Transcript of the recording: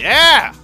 Yeah!